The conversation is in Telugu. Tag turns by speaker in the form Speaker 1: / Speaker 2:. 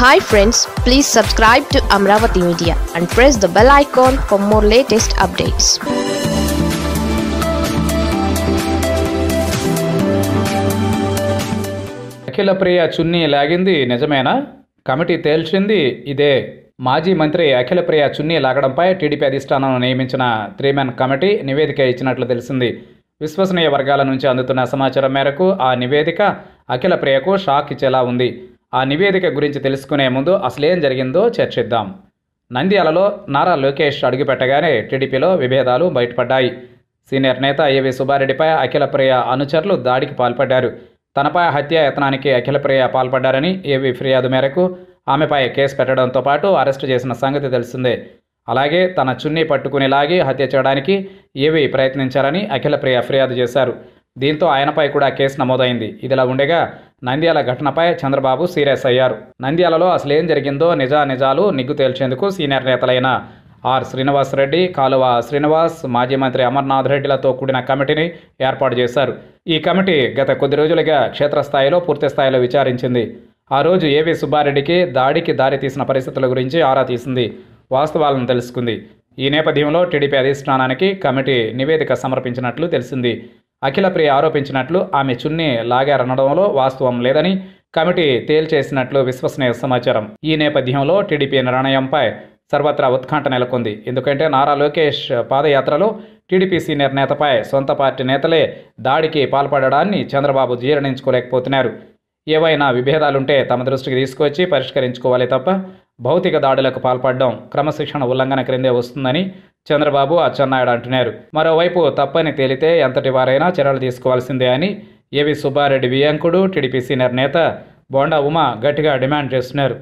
Speaker 1: Hi friends please subscribe to Amaravati media and press the bell icon for more latest updates
Speaker 2: Akhila Priya చున్నీ లాగింది. నిజమేనా? కమిటీ తేల్చింది ఇదే. మాజీ మంత్రి అఖిల ప్రియ చున్నీ లాగడంపై టీడీపీ అధిష్టానం నియమించిన త్రీ కమిటీ నివేదిక ఇచ్చినట్లు తెలిసింది. విశ్వసనీయ వర్గాల నుంచి అందుతున్న సమాచారం మేరకు ఆ నివేదిక అఖిల ప్రియకు షాక్ ఇచ్చేలా ఉంది. ఆ నివేదిక గురించి తెలుసుకునే ముందు అసలేం జరిగిందో చర్చిద్దాం. నంద్యాలలో నారా లోకేష్ అడుగుపెట్టగానే టీడీపీలో విభేదాలు బయటపడ్డాయి. సీనియర్ నేత ఏవి సుబ్బారెడ్డిపై అఖిలప్రియ అనుచరులు దాడికి పాల్పడ్డారు. తనపై హత్య యత్నానికి అఖిలప్రియ పాల్పడ్డారని ఏవి ఫిర్యాదు మేరకు ఆమెపై కేసు పెట్టడంతో పాటు అరెస్టు చేసిన సంగతి తెలిసిందే. అలాగే తన చున్నీ పట్టుకుని లాగి హత్య చేయడానికి ఏవి ప్రయత్నించారని అఖిలప్రియ ఫిర్యాదు చేశారు. దీంతో ఆయనపై కూడా కేసు నమోదైంది. ఇదిలా ఉండగా నంద్యాల ఘటనపై చంద్రబాబు సీరియస్ అయ్యారు. నంద్యాలలో అసలేం జరిగిందో నిజా నిజాలు నిగ్గు తేల్చేందుకు సీనియర్ నేతలైన ఆర్ శ్రీనివాస్ రెడ్డి కాలువ శ్రీనివాస్ మాజీ మంత్రి అమర్నాథ్ రెడ్డిలతో కూడిన కమిటీని ఏర్పాటు చేశారు. ఈ కమిటీ గత కొద్ది రోజులుగా క్షేత్రస్థాయిలో పూర్తి స్థాయిలో విచారించింది. ఆ రోజు ఏవి సుబ్బారెడ్డికి దాడికి దారితీసిన పరిస్థితుల గురించి ఆరా తీసింది. వాస్తవాలను తెలుసుకుంది. ఈ నేపథ్యంలో టీడీపీ అధిష్టానానికి కమిటీ నివేదిక సమర్పించినట్లు తెలిసింది. అఖిలప్రియ ఆరోపించినట్లు ఆమె చున్నీ లాగారనడంలో వాస్తవం లేదని కమిటీ తేల్చేసినట్లు విశ్వసనీయ సమాచారం. ఈ నేపథ్యంలో టీడీపీ నిర్ణయంపై సర్వత్రా ఉత్కంఠ నెలకొంది. ఎందుకంటే నారా లోకేష్ పాదయాత్రలో టీడీపీ సీనియర్ నేతపై సొంత పార్టీ నేతలే దాడికి పాల్పడడాన్ని చంద్రబాబు జీర్ణించుకోలేకపోతున్నారు. ఏవైనా విభేదాలుంటే తమ దృష్టికి తీసుకొచ్చి పరిష్కరించుకోవాలి తప్ప భౌతిక దాడులకు పాల్పడడం క్రమశిక్షణ ఉల్లంఘన క్రిందే వస్తుందని చంద్రబాబు అచ్చెన్నాయుడు అంటున్నారు. మరోవైపు తప్పని తేలితే ఎంతటి వారైనా చర్యలు తీసుకోవాల్సిందే అని ఏవి సుబ్బారెడ్డి వియంకుడు టీడీపీ సీనియర్ నేత బోండా ఉమా గట్టిగా డిమాండ్ చేస్తున్నారు.